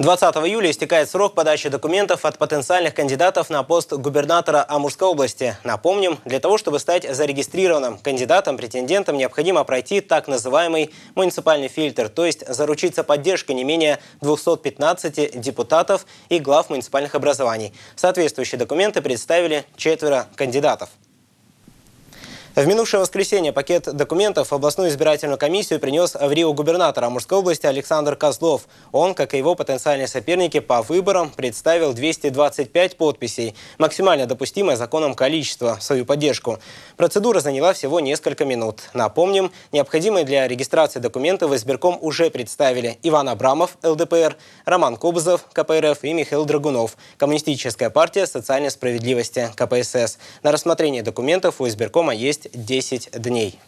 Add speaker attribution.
Speaker 1: 20 июля истекает срок подачи документов от потенциальных кандидатов на пост губернатора Амурской области. Напомним, для того, чтобы стать зарегистрированным кандидатом, претендентом, необходимо пройти так называемый муниципальный фильтр, то есть заручиться поддержкой не менее 215 депутатов и глав муниципальных образований. Соответствующие документы представили четверо кандидатов. В минувшее воскресенье пакет документов в областную избирательную комиссию принес в Рио губернатор Амурской области Александр Козлов. Он, как и его потенциальные соперники по выборам, представил 225 подписей, максимально допустимое законом количество, свою поддержку. Процедура заняла всего несколько минут. Напомним, необходимые для регистрации документы в избирком уже представили Иван Абрамов, ЛДПР, Роман Кобзов, КПРФ и Михаил Драгунов, Коммунистическая партия социальной справедливости, КПСС. На рассмотрение документов у избиркома есть есть 10 дней.